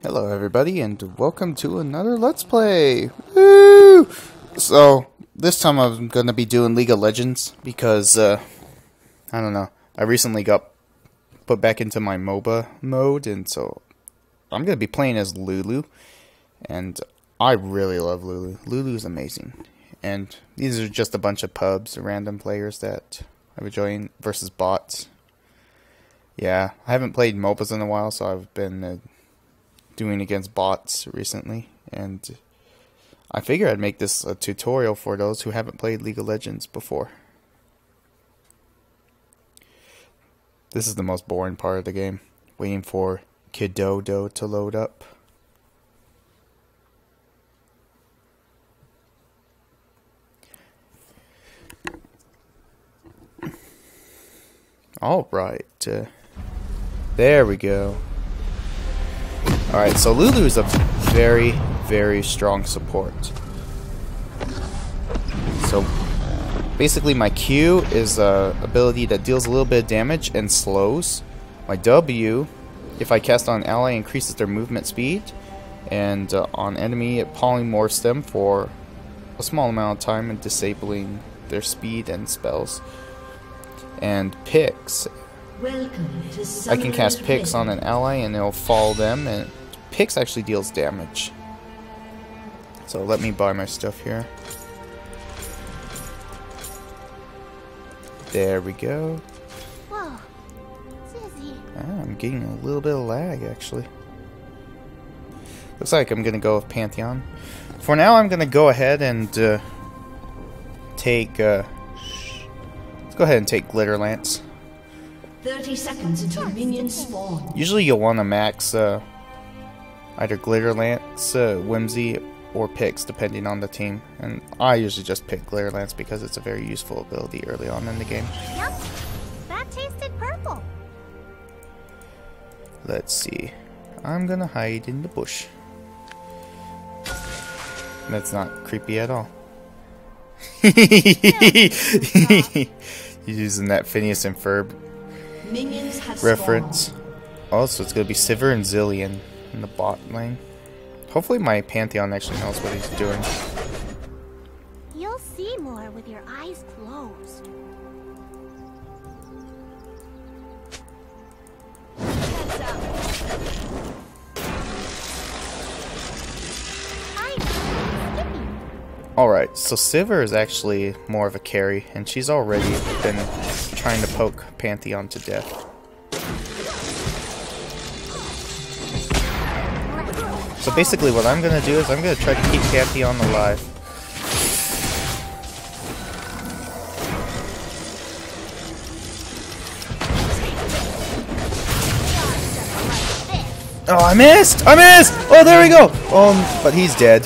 Hello everybody and welcome to another Let's Play! Woo! So, this time I'm gonna be doing League of Legends because, uh, I don't know, I recently got put back into my MOBA mode and so I'm gonna be playing as Lulu and I really love Lulu. Lulu's amazing. And these are just a bunch of pubs, random players that I've joining versus bots. Yeah, I haven't played MOBAs in a while so I've been... Uh, doing against bots recently, and I figure I'd make this a tutorial for those who haven't played League of Legends before. This is the most boring part of the game, waiting for Kidodo to load up. Alright, uh, there we go. Alright, so Lulu is a very, very strong support. So, basically my Q is a ability that deals a little bit of damage and slows. My W, if I cast on an ally, increases their movement speed. And uh, on enemy, it polymorphs them for a small amount of time and disabling their speed and spells. And Pix. I can cast Pix on an ally and it'll follow them and Pix actually deals damage. So let me buy my stuff here. There we go. Whoa. Ah, I'm getting a little bit of lag actually. Looks like I'm gonna go with Pantheon. For now, I'm gonna go ahead and uh, take. Uh, let's go ahead and take Glitter Lance. 30 seconds until minions spawn. Usually, you'll want to max uh, either Glitter Lance, uh, Whimsy, or Pix, depending on the team. And I usually just pick Glitter Lance because it's a very useful ability early on in the game. Yep, that tasted purple. Let's see. I'm gonna hide in the bush. That's not creepy at all. He's using that Phineas and Ferb reference. Also, it's gonna be Sivir and Zilean in the bot lane. Hopefully my Pantheon actually knows what he's doing. You'll see more with your eyes closed. Alright, so Sivir is actually more of a carry, and she's already been trying to poke Pantheon to death. So basically what I'm going to do is I'm going to try to keep Kathy Pantheon alive. Oh, I missed! I missed! Oh, there we go! Um, but he's dead.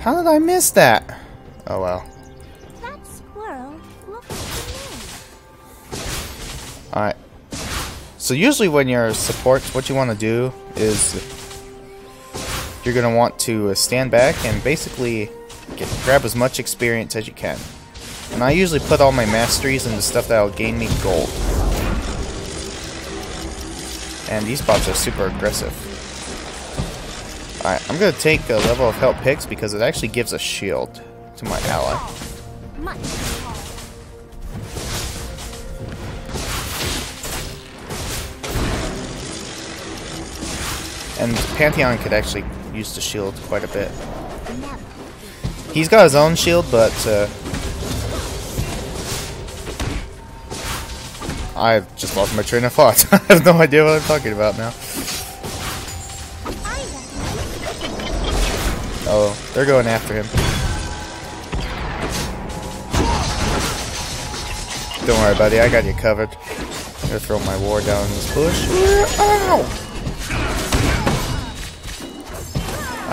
How did I miss that? Oh, well. So usually when you're support, what you want to do is you're going to want to uh, stand back and basically get, grab as much experience as you can. And I usually put all my masteries into stuff that will gain me gold. And these bots are super aggressive. Alright, I'm going to take a level of help Pix because it actually gives a shield to my ally. And Pantheon could actually use the shield quite a bit. He's got his own shield, but uh, I just lost my train of thought. I have no idea what I'm talking about now. Oh, they're going after him. Don't worry, buddy. I got you covered. I'm gonna throw my war down in this bush. Ow!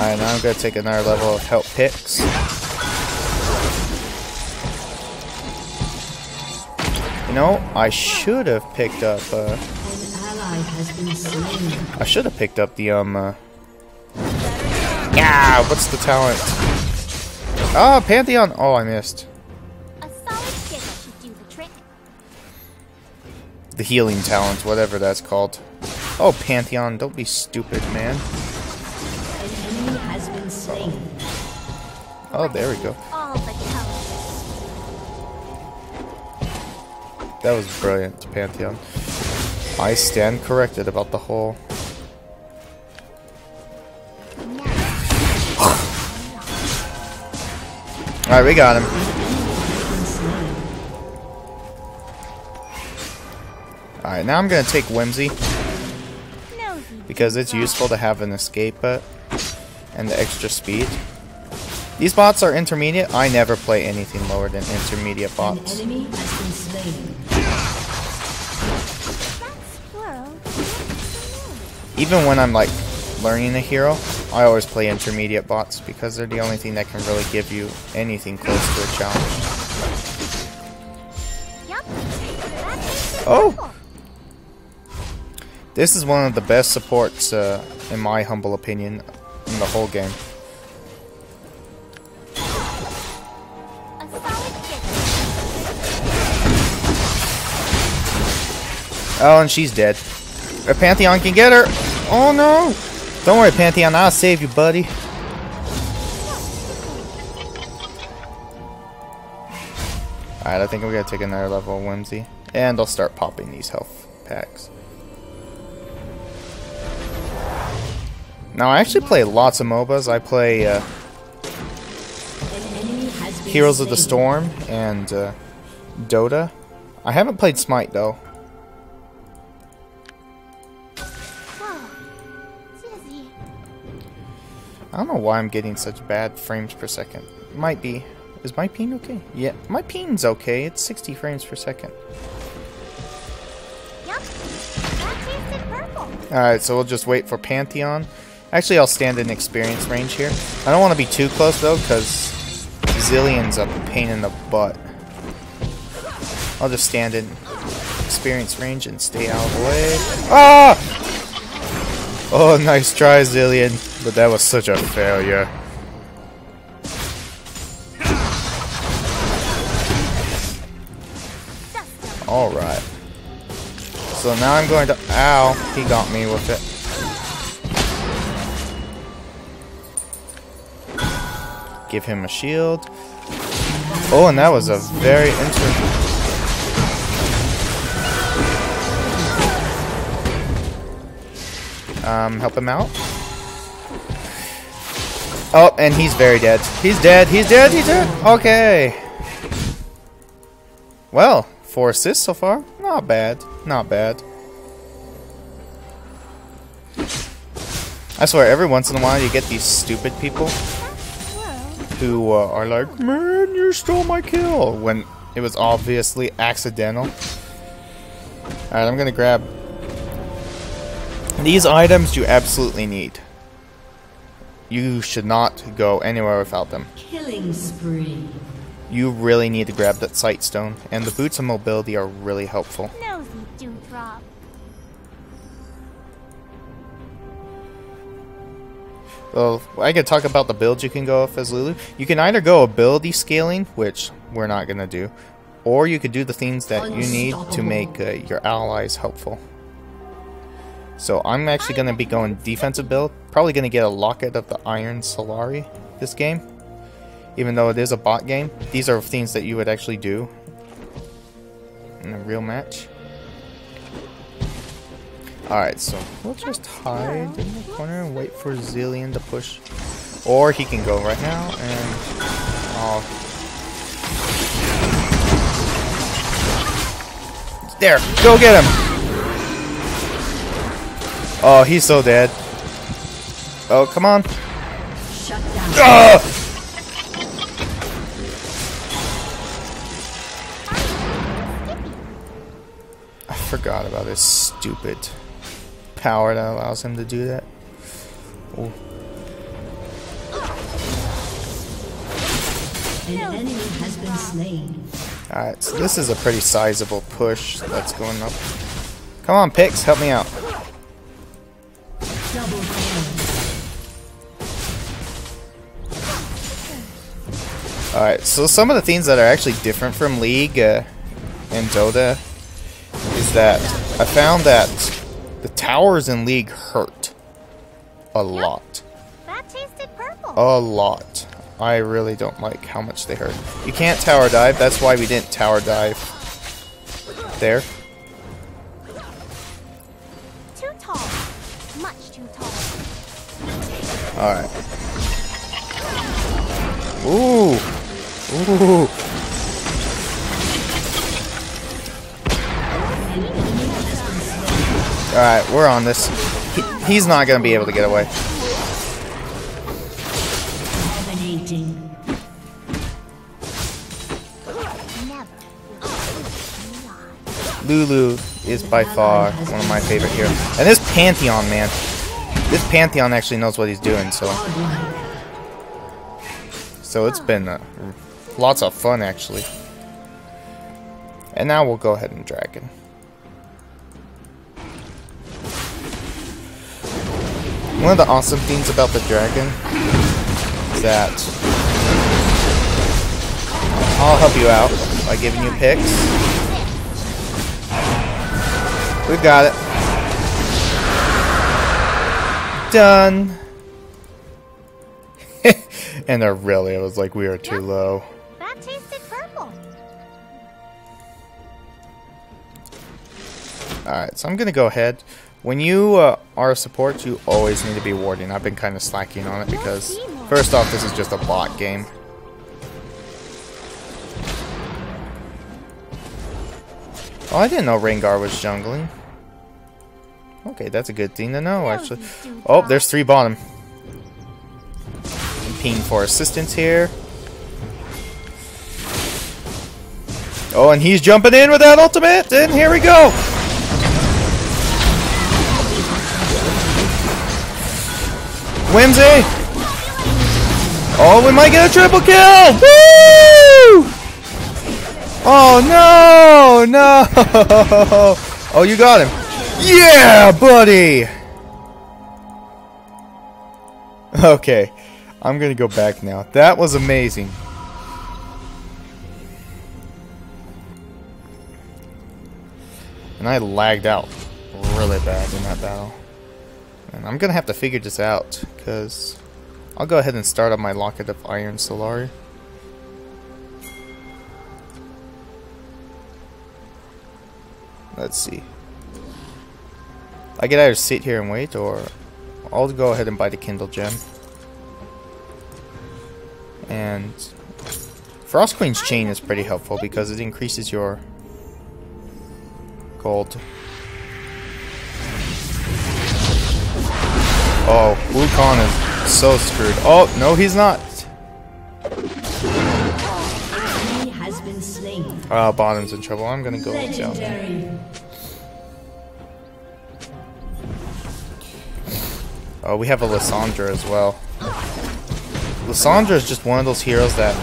Alright, now I'm going to take another level of help Pix. You know, I should have picked up, uh... I should have picked up the, um, uh... Yeah, what's the talent? Oh, Pantheon! Oh, I missed. the healing talent, whatever that's called. Oh, Pantheon, don't be stupid, man. Oh, there we go. That was brilliant, Pantheon. I stand corrected about the whole. Alright, we got him. Alright, now I'm gonna take Whimsy because it's useful to have an escape bot and the extra speed. These bots are intermediate. I never play anything lower than intermediate bots. enemy has been slain. That squirrel looks familiar. Even when I'm like learning a hero, I always play intermediate bots because they're the only thing that can really give you anything close to a challenge. Yup. That makes it Oh! This is one of the best supports, uh, in my humble opinion, in the whole game. Oh, and she's dead. A Pantheon can get her! Oh no! Don't worry, Pantheon, I'll save you, buddy. Alright, I think we're gonna take another level of Whimsy. And I'll start popping these health packs. Now, I actually play lots of MOBAs. I play uh, Heroes of the. Storm and uh, Dota. I haven't played Smite, though. I don't know why I'm getting such bad frames per second. Might be. Is my ping okay? Yeah, my ping's okay. It's 60 frames per second. Yup. That tasted purple. Alright, so we'll just wait for Pantheon. Actually, I'll stand in experience range here. I don't want to be too close, though, because Zilean's a pain in the butt. I'll just stand in experience range and stay out of the way. Ah! Oh, nice try, Zilean. But that was such a failure. Alright. So now I'm going to... Ow! He got me with it. Give him a shield. Oh, and that was a very interesting... Um, help him out. Oh, and he's very dead. He's dead. He's dead. He's dead. Okay. Well, four assists so far. Not bad. Not bad. I swear, every once in a while you get these stupid people who uh, are like, Man, you stole my kill! When it was obviously accidental. Alright, I'm gonna grab. These items you absolutely need. You should not go anywhere without them. Killing spree. You really need to grab that sight stone, and the boots of mobility are really helpful. Nosy dewdrop. Well, I could talk about the builds you can go with as Lulu. You can either go ability scaling, which we're not gonna do, or you could do the things that you need to make uh, your allies helpful. So I'm actually gonna be going defensive build. Probably gonna get a Locket of the Iron Solari this game, even though it is a bot game. These are things that you would actually do in a real match. Alright, so we'll just hide in the corner and wait for Zilean to push. Or he can go right now and I'll There, go get him! Oh, he's so dead. Oh, come on. Shut down. Ah! I forgot about his stupid power that allows him to do that. Oh. An enemy has been slain. Alright, so this is a pretty sizable push that's going up. Come on, Pix, help me out. Alright, so some of the things that are actually different from League uh, and Dota is that I found that the towers in League hurt a lot. That tasted purple. A lot. I really don't like how much they hurt. You can't tower dive, that's why we didn't tower dive there. Too tall. Much too tall. Alright. Ooh. Ooh. Alright, we're on this. He, he's not going to be able to get away. Dominating. Never will you lie. Lulu is by far one of my favorite heroes. And this Pantheon, man. This Pantheon actually knows what he's doing, so... So it's been uh, lots of fun, actually. And now we'll go ahead and Dragon. One of the awesome things about the Dragon is that I'll help you out by giving you Pix. We've got it. Done. and there really, it was like we were too low. Alright, so I'm gonna go ahead. When you uh, are a support, you always need to be warding. I've been kind of slacking on it because, first off, this is just a bot game. Oh, I didn't know Rengar was jungling. Okay, that's a good thing to know, actually. Oh, there's three bottom. Ping for assistance here. Oh, and he's jumping in with that ultimate, and here we go. Whimsy! Oh, we might get a triple kill! Woo! Oh no, no! Oh, you got him. Yeah, buddy! Okay, I'm gonna go back now. That was amazing. And I lagged out really bad in that battle. And I'm gonna have to figure this out, because I'll go ahead and start up my Locket of Iron Solari. Let's see. I can either sit here and wait, or I'll go ahead and buy the Kindle Gem. And Frost Queen's Claim is pretty helpful because it increases your gold. Oh, Wukong is so screwed. Oh, no, he's not. He has been slain. Uh, bottom's in trouble. I'm gonna go down. Oh, we have a Lissandra as well. Lissandra is just one of those heroes that...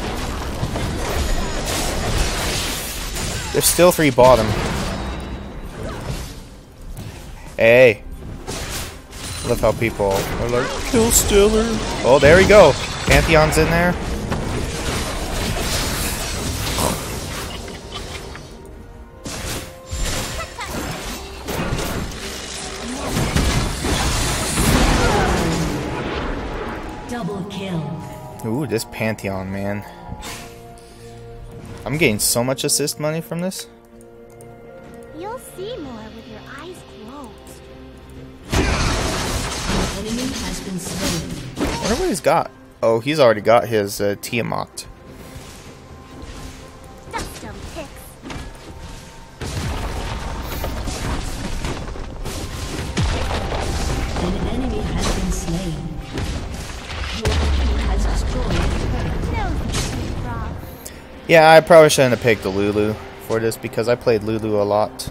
There's still three bottom. Hey. Love how people are like, kill Stiller. Oh, there we go. Pantheon's in there. Double kill. Ooh, this Pantheon, man. I'm getting so much assist money from this. I wonder what he's got. Oh, he's already got his uh, Tiamat. Dust 'em, Pix. An enemy has been slain. Your team has destroyed a turret. No, Rob. Yeah, I probably shouldn't have picked the Lulu for this because I played Lulu a lot.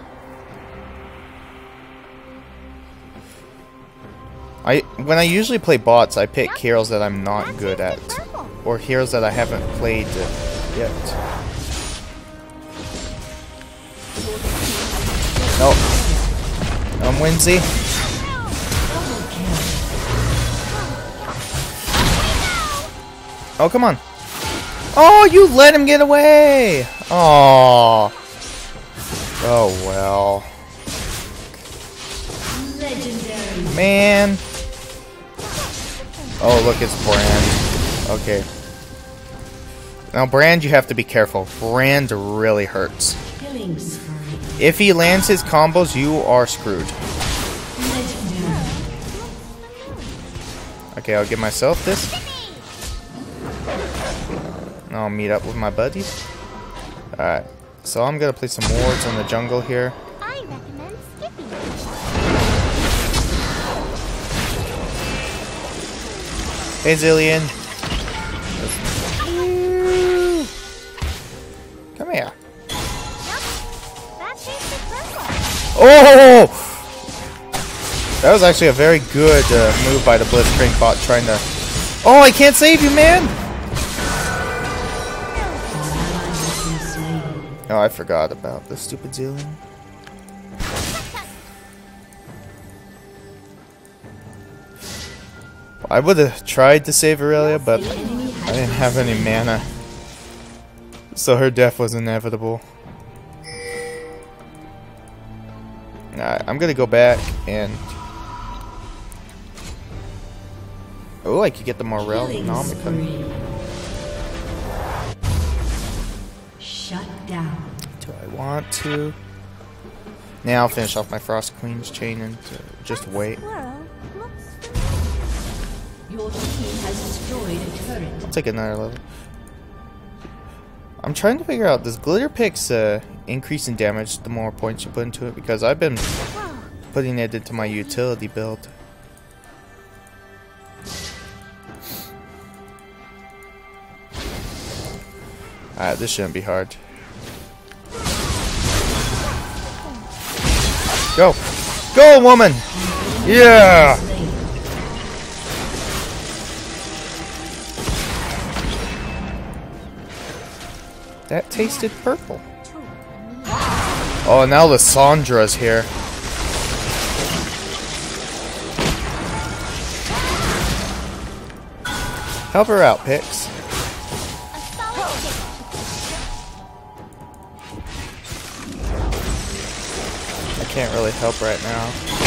I when I usually play bots, I pick heroes that I'm not good at or heroes that I haven't played yet. Nope. I'm Whimsy. Oh, come on. Oh, you let him get away! Oh. Oh, well. Man. Oh, look, it's Brand. Okay. Now, Brand, you have to be careful. Brand really hurts. If he lands his combos, you are screwed. Okay, I'll give myself this. I'll meet up with my buddies. Alright, so I'm gonna play some wards in the jungle here. Hey Zilean. Come here. Oh! That was actually a very good uh, move by the Blitzcrank bot trying to... Oh, I can't save you, man! Oh, I forgot about the stupid Zilean. I would have tried to save Aurelia, but I didn't have any mana. So her death was inevitable. Alright, I'm gonna go back and... Oh, I could get the Morellonomicon. Shut down. Do I want to? Now I'll finish off my Frost Queen's Claim and just wait. I'll take another level. I'm trying to figure out, does Glitter Picks uh, increase in damage the more points you put into it? Because I've been putting it into my utility build. Alright, this shouldn't be hard. Go! Go, woman! Yeah! That tasted purple. Oh, now Lissandra's here. Help her out, Pix. I can't really help right now.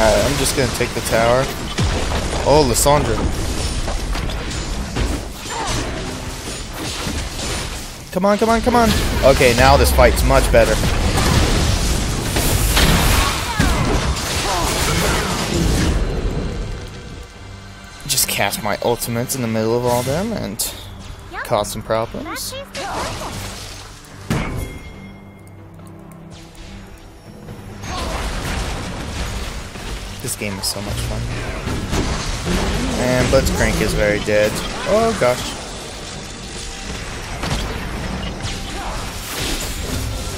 Alright, I'm just gonna take the tower. Oh, Lissandra. Come on, come on, come on. Okay, now this fight's much better. Just cast my ultimates in the middle of all them and cause some problems. This game is so much fun. And Blitzcrank is very dead. Oh gosh.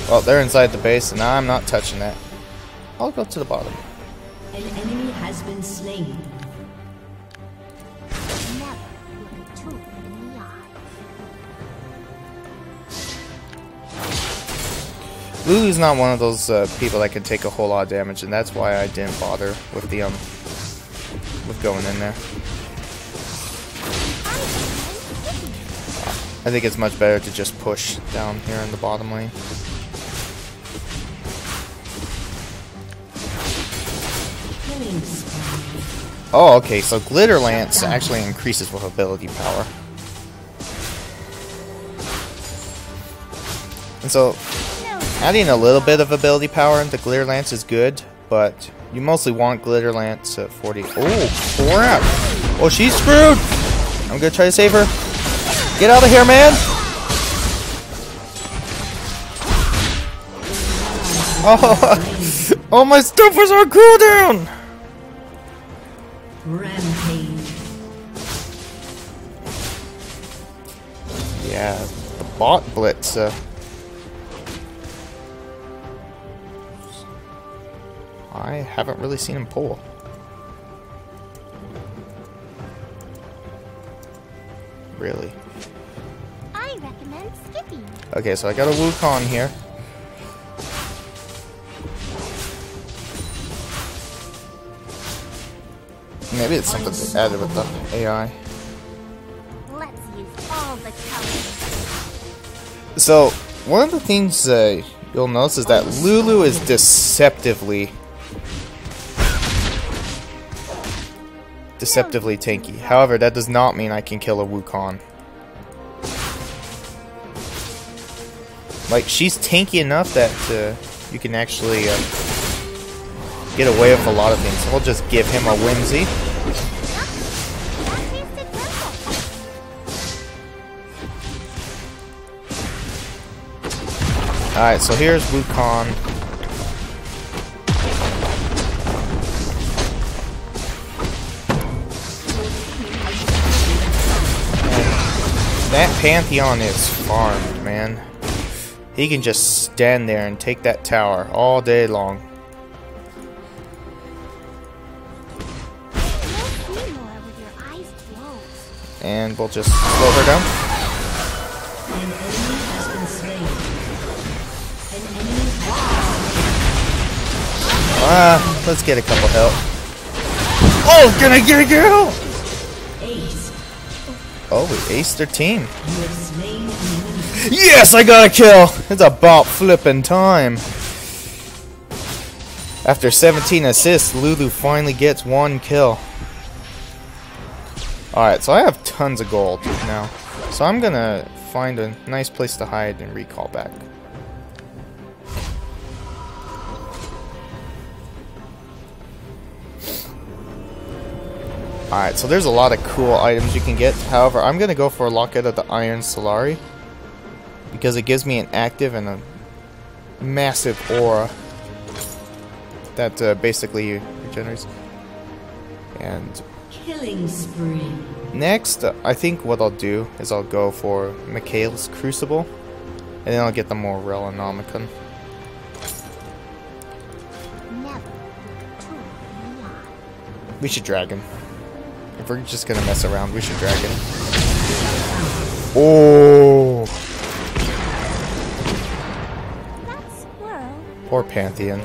Well, they're inside the base, and I'm not touching that. I'll go to the bottom. Lulu's not one of those uh, people that can take a whole lot of damage, and that's why I didn't bother with the um with going in there. I think it's much better to just push down here in the bottom lane. Oh, okay, so Glitter Lance actually increases with ability power. And so, adding a little bit of ability power into Glitter Lance is good, but you mostly want Glitter Lance at 40. Oh, crap! Oh, she's screwed! I'm gonna try to save her. Get out of here, man! Oh, oh my stuff was on cooldown! Rampage. Yeah, the bot blitz. Uh, I haven't really seen him pull. Really? I recommend skipping. Okay, so I got a Wukong here. Maybe it's something they added with the AI. Let's use all the colors. So, one of the things uh, you'll notice is that Lulu is deceptively deceptively tanky. However, that does not mean I can kill a Wukong. Like, she's tanky enough that uh, you can actually uh, get away with a lot of things. We'll just give him a whimsy. Alright, so here's Wukong. Pantheon is farmed, man. He can just stand there and take that tower all day long. And we'll just slow her down. Ah, let's get a couple help. Oh, can I get a girl? Oh, we aced their team. Yes, I got a kill! It's about flipping time. After 17 assists, Lulu finally gets one kill. Alright, so I have tons of gold now. So I'm gonna find a nice place to hide and recall back. Alright, so there's a lot of cool items you can get. However, I'm gonna go for a Locket of the Iron Solari because it gives me an active and a massive aura that uh, basically regenerates. And Killing spree. next, uh, I think what I'll do is I'll go for Mikael's Crucible, and then I'll get the Morellonomicon. Never too young. We should drag him. If we're just gonna mess around, we should drag him. Oh, poor Pantheon.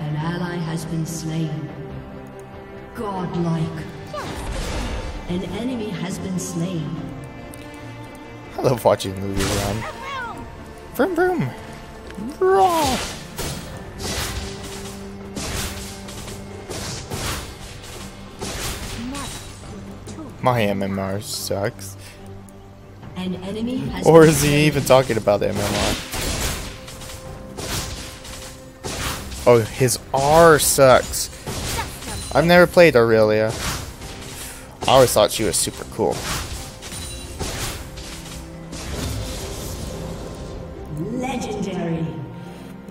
An ally has been slain. Godlike. An enemy has been slain. I love watching Lulu around. Vroom! Vroom vroom. Raw. My MMR sucks. An enemy has Or is he even talking about the MMR? Oh, his R sucks. I've never played Aurelia. I always thought she was super cool. Legendary.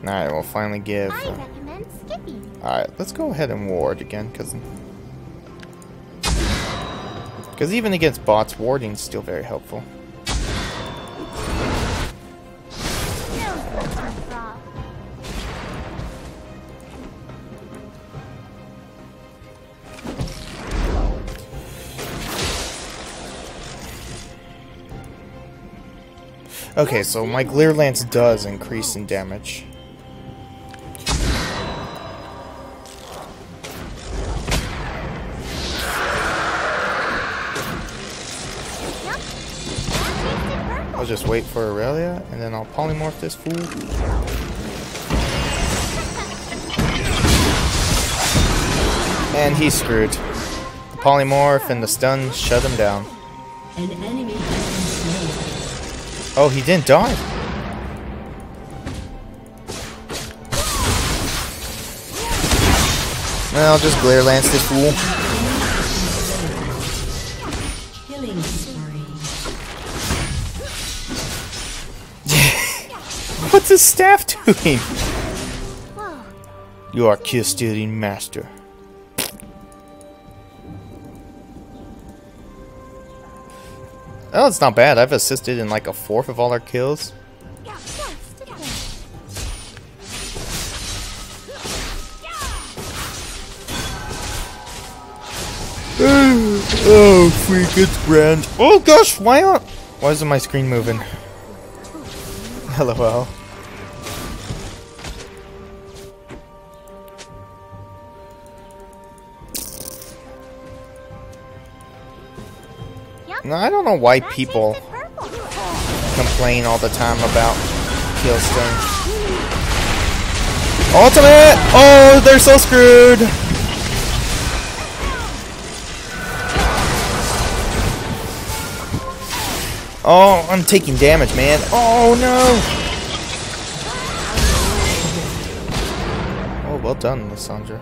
Alright, we'll finally give. I recommend skipping. Alright, let's go ahead and ward again, because. Because even against bots, warding's still very helpful. Okay, so my Glare Lance does increase in damage. Just wait for Aurelia, and then I'll polymorph this fool. And he's screwed. The polymorph and the stun shut him down. An enemy has been slain. Oh, he didn't die. Well, I'll just glare lance this fool. What's his staff doing? Whoa. You are kill stealing master. Oh, it's not bad. I've assisted in like a fourth of all our kills. Yeah, yeah, stick there. oh, freak, it's grand. Oh gosh, why not? Why isn't my screen moving? LOL. No, I don't know why people complain all the time about Killstone. Ultimate! Oh, they're so screwed! Oh, I'm taking damage, man. Oh, no! Oh, well done, Lissandra.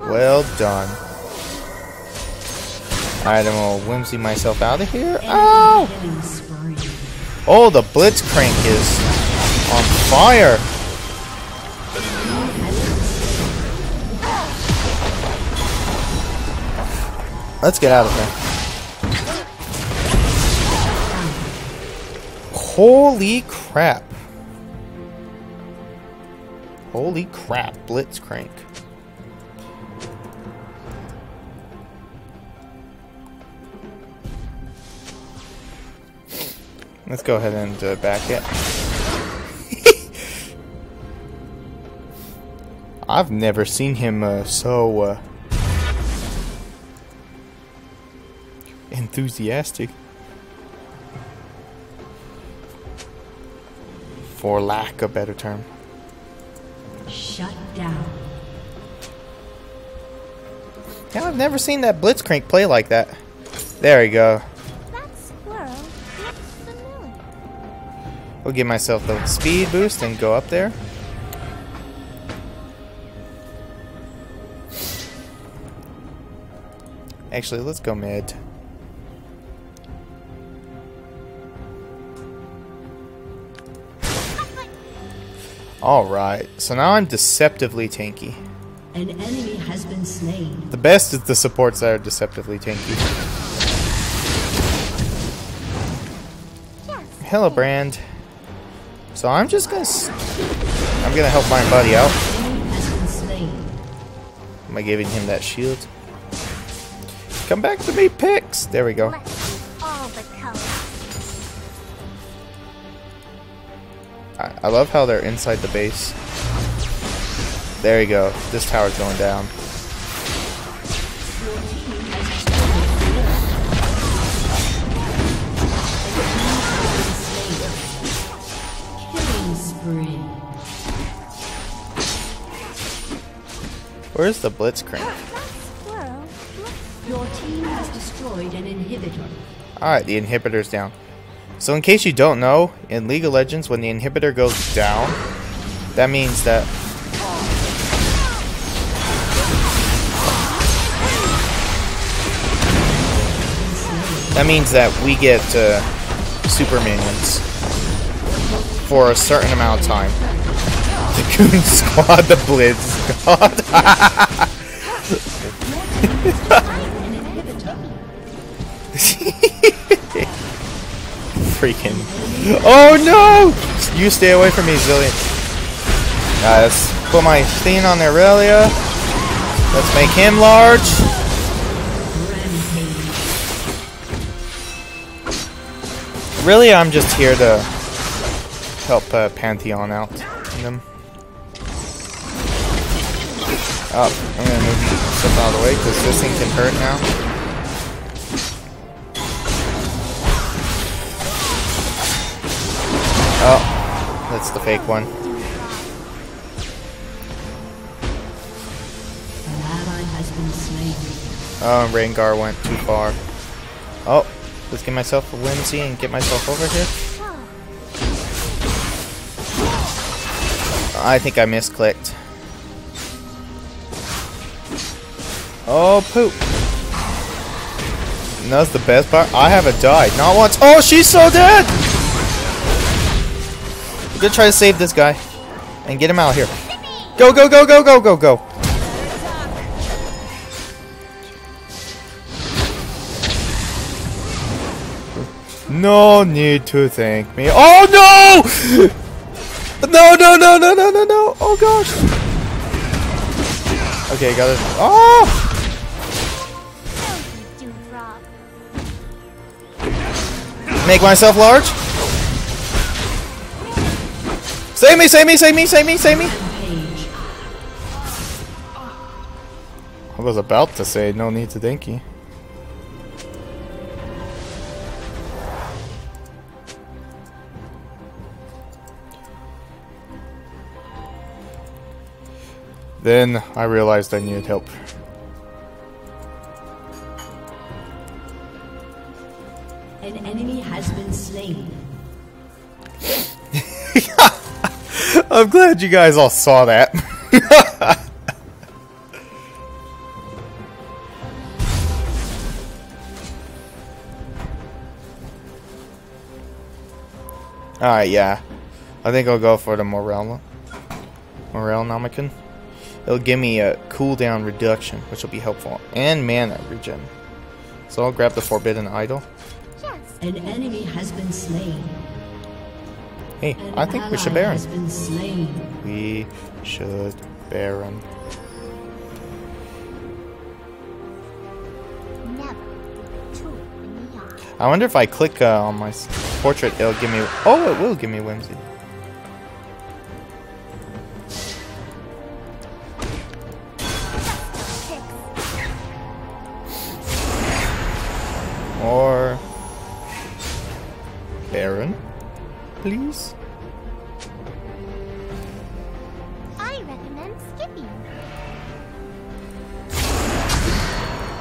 Well done. Alright, I'm gonna whimsy myself out of here. Oh! Oh, the Blitzcrank is on fire. Let's get out of here. Holy crap. Holy crap, Blitzcrank. Let's go ahead and uh, back it. I've never seen him uh, so uh, enthusiastic. For lack of a better term. Shut down. Yeah, I've never seen that Blitzcrank play like that. There we go. We'll give myself the speed boost and go up there. Actually, let's go mid. Alright, so now I'm deceptively tanky. An enemy has been slain. The best is the supports that are deceptively tanky. Yes. Hello, Brand. So I'm just gonna. I'm gonna help my buddy out. Am I giving him that shield? Come back to me, Pix! There we go. I, I love how they're inside the base. There you go. This tower's going down. Where's the Blitzcrank? That squirrel looks Your team has destroyed an inhibitor. Alright, the inhibitor's down. So in case you don't know, in League of Legends, when the inhibitor goes down, that means that That means that we get uh, super minions for a certain amount of time. The Goon Squad, the Blitz Squad. Freaking. Oh no! You stay away from me, Zilean. Guys, put my thing on Aurelia. Let's make him large. Really, I'm just here to help uh, Pantheon out. them. Oh, I'm gonna move stuff out of the way because this thing can hurt now. Oh, that's the fake one. An ally has been slain. Oh, and Rengar went too far. Oh, let's get myself a whimsy and get myself over here. I think I misclicked. Oh, poop. And that's the best part. I haven't died. Not once. Oh, she's so dead! I'm gonna try to save this guy. And get him out of here. Go, go, go, go, go, go, go. No need to thank me. Oh no! No, no, no, no, no, no, no! Oh gosh! Okay, got it. Oh! Make myself large. Save me, save me, save me, save me, save me. I was about to say, no need to dinky. Then I realized I needed help. An enemy has been slain. I'm glad you guys all saw that. Alright, yeah. I think I'll go for the Morel. Morellonomicon. It'll give me a cooldown reduction, which will be helpful. And mana regen. So I'll grab the Forbidden Idol. An enemy has been slain. Hey, An I think we should ally Baron. has been slain. We should Baron. Never look too in the eye. I wonder if I click uh, on my portrait, it'll give me. Oh, it will give me whimsy. Or Baron, please. I recommend skipping.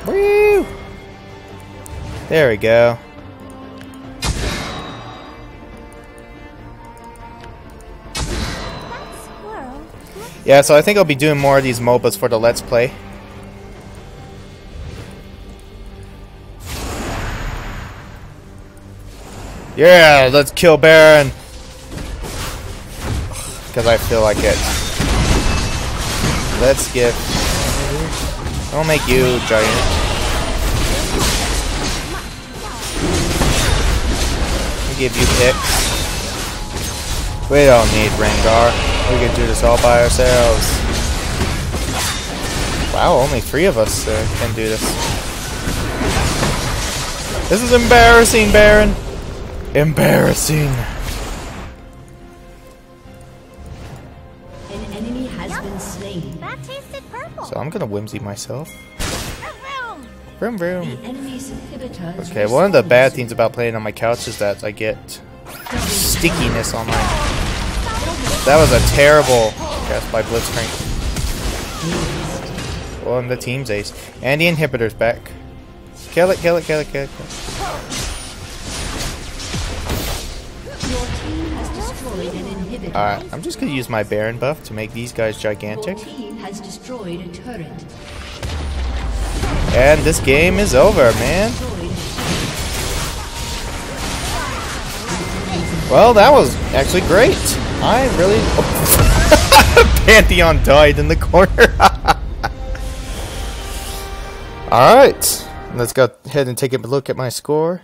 Woo! There we go. Yeah, so I think I'll be doing more of these MOBAs for the Let's Play. Yeah, let's kill Baron! Because I feel like it. Let's get... I'll make you giant. I'll give you Pix. We don't need Rengar. We can do this all by ourselves. Wow, only three of us uh, can do this. This is embarrassing, Baron. Embarrassing. An enemy has been slain. that tasted purple. So I'm gonna whimsy myself. Vroom. Vroom The vroom. enemy's inhibitor is Okay, one of the bad things about playing on my couch is that I get stickiness on my. That was a terrible cast by Blitzcrank. Well, and the team's ace. And the inhibitor's back. Kill it, kill it, kill it, kill it. Kill it. Alright, I'm just gonna use my Baron buff to make these guys gigantic. has destroyed a turret. And this game is over, man. Well, that was actually great. I really. Oh. Pantheon died in the corner. Alright, let's go ahead and take a look at my score.